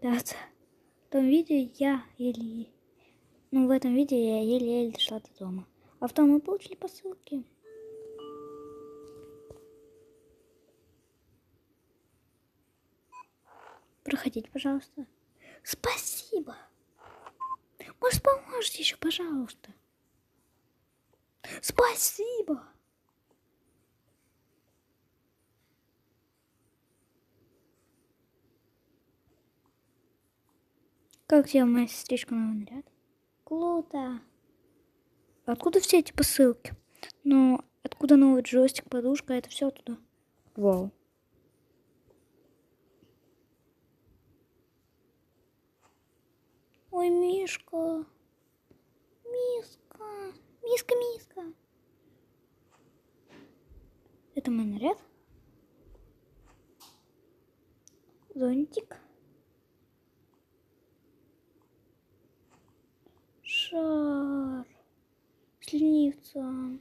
Ребята, в том видео я еле... Ну, в этом видео я еле-еле дошла до дома. А в том мы получили посылки. Проходите, пожалуйста. Спасибо. Может, поможете еще, пожалуйста. Спасибо. Как тебе моя сестричка новый наряд? Круто. Откуда все эти посылки? Ну, откуда новый джойстик, подушка, это все туда. Вау. Ой, Мишка. Миска. Миска, Миска. Это мой наряд. Зонтик. Ленивцем.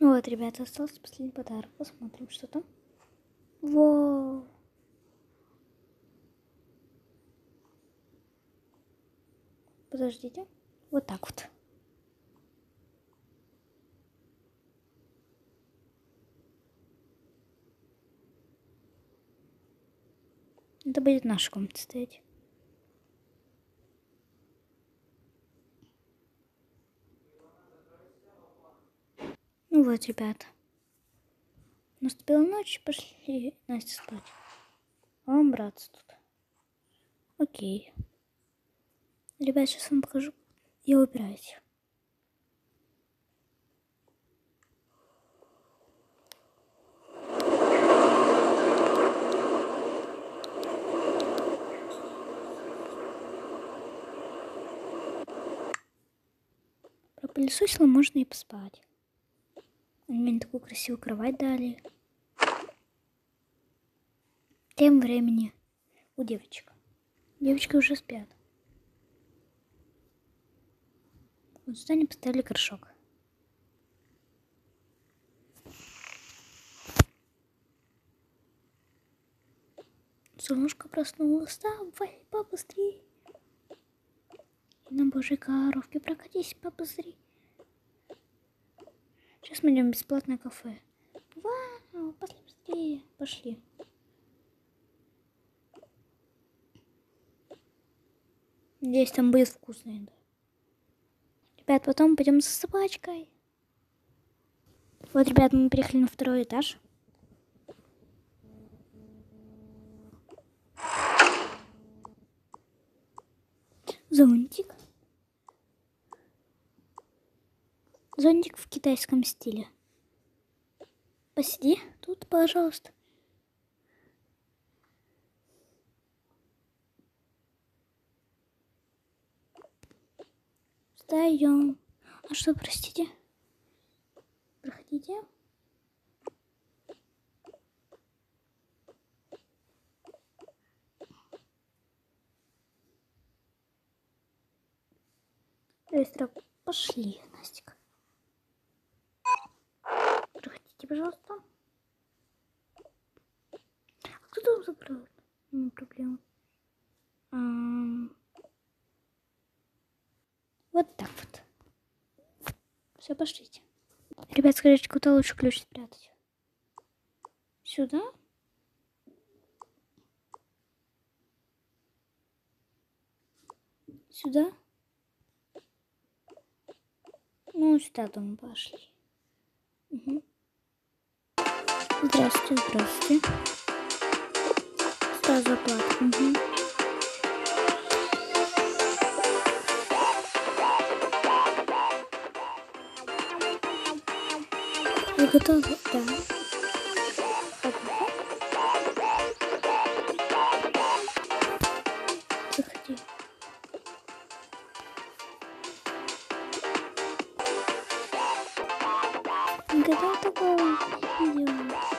Ну вот, ребята, остался последний подарок. Посмотрим, что там. Вау. Подождите. Вот так вот. Это будет наша комната стоять. Ну вот, ребята. Наступила ночь, пошли Настя спать. А вам браться тут. Окей. Ребят, сейчас вам покажу. Я убираюсь. Пропылесосила, можно и поспать. Мне такую красивую кровать дали. Тем времени у девочек. Девочки уже спят. Вот сюда они поставили горшок. Солнышко проснулось. Давай, побыстрее. На божьей коровке прокатись побыстрее. Сейчас мы идем в бесплатное кафе. Вау, пошли быстрее. Пошли. Надеюсь, там будет вкусно еда. Ребят, потом пойдем за собачкой. Вот, ребят, мы приехали на второй этаж. Зонтик. Зонтик в китайском стиле. Посиди тут, пожалуйста. Встаем. А что, простите? Проходите. Быстро пошли, Настик. Проходите, пожалуйста. А кто там закрыл? Не проблема. Вот так вот. Все, пошлите. Ребят, скажите, куда лучше ключ спрятать? Сюда? Сюда? Ну, сюда, думаю, пошли. Угу. Здравствуйте, здравствуйте. Сразу оплата. Угу. Вы готовы? Да. Заходи. Когда такого не делают?